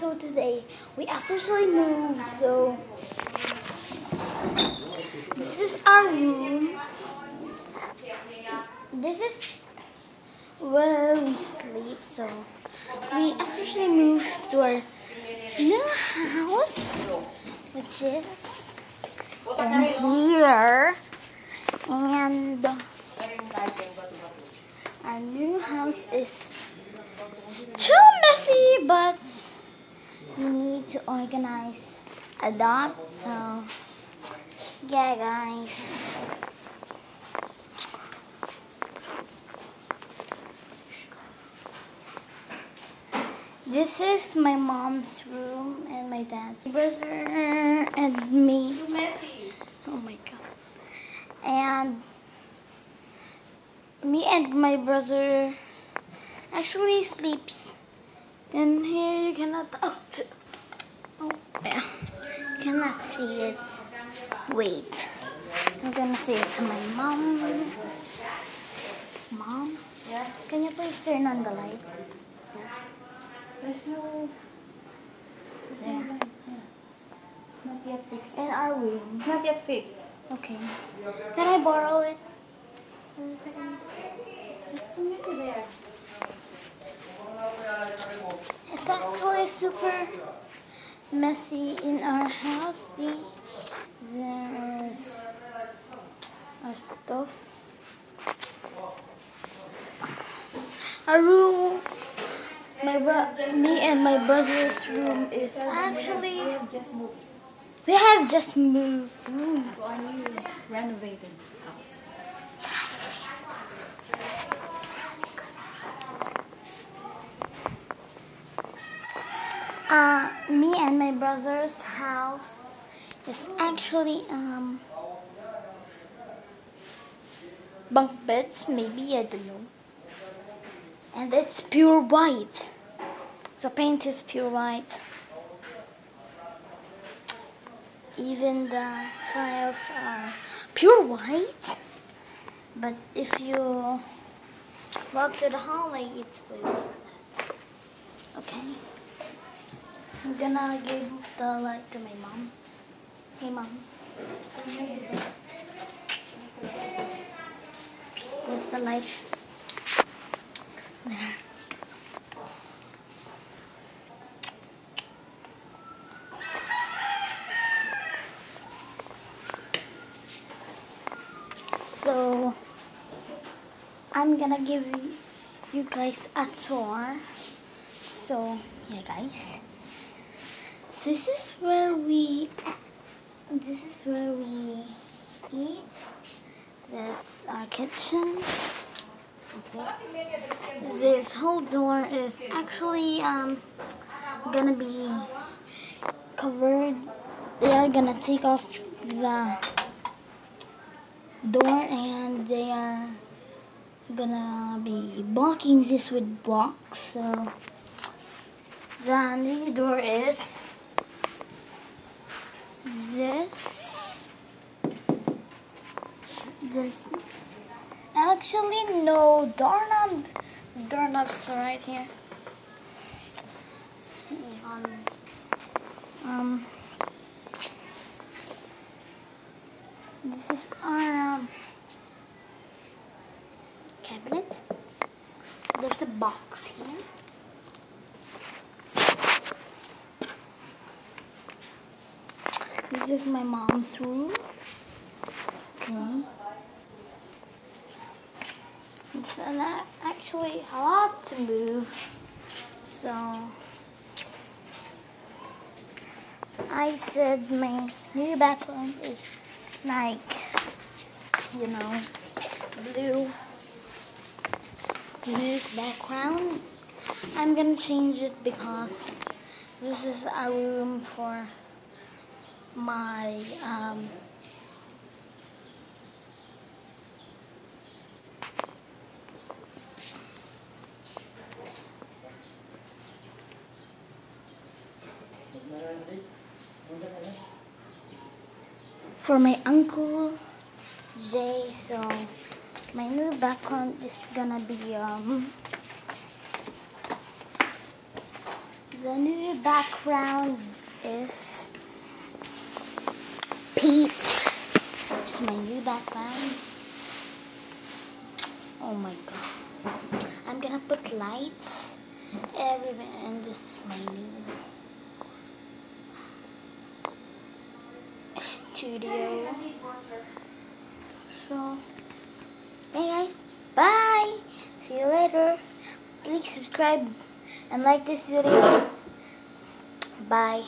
so today we officially moved. So this is our room. This is where we sleep. So we officially moved to our new house, which is in here, and our new house is too messy, but we need to organize a lot. So, yeah, guys. This is my mom's room and my dad's brother and me. Messy. Oh my god. And me and my brother actually sleeps in here. You cannot t- oh yeah. Cannot see it. Wait. I'm gonna say it to my mom. Mom, Yeah. can you please turn on the light? There's no. There's There. Yeah. It's not yet fixed. And our room. It's not yet fixed. Okay. Can I borrow it? For a second? It's too messy there. It's actually super messy in our house. See, there's our stuff. Our room, my bro- me and my brother's room is actually. We have just moved We have just moved. Our new renovated house. Uh, me and my brother's house is actually um bunk beds, maybe I don't know. And it's pure white. The paint is pure white. Even the tiles are pure white. But if you walk to the hallway, it's blue like that. Okay. I'm gonna give the light to my mom. Hey mom, where's the light? There. So I'm gonna give you- guys a tour. So yeah guys. This is where we this is where we eat. That's our kitchen. Okay. This whole door is actually um gonna be covered. They are gonna take off the door and they are gonna be blocking this with blocks. So the new door is this. There's actually no doorknob. Doorknobs are right here. Um, this is our um, cabinet. There's a box here. This is my mom's room. Okay. It's actually a lot to move. So I said my new background is like, you know, blue. This background. I'm gonna change it because this is our room for my um, for my uncle Jay. So my new background is gonna be um the new background is Peach. This is my new background. Oh my god. I'm gonna put lights everywhere and this is my new studio. So, hey guys, bye. See you later. Please subscribe and like this video. Bye.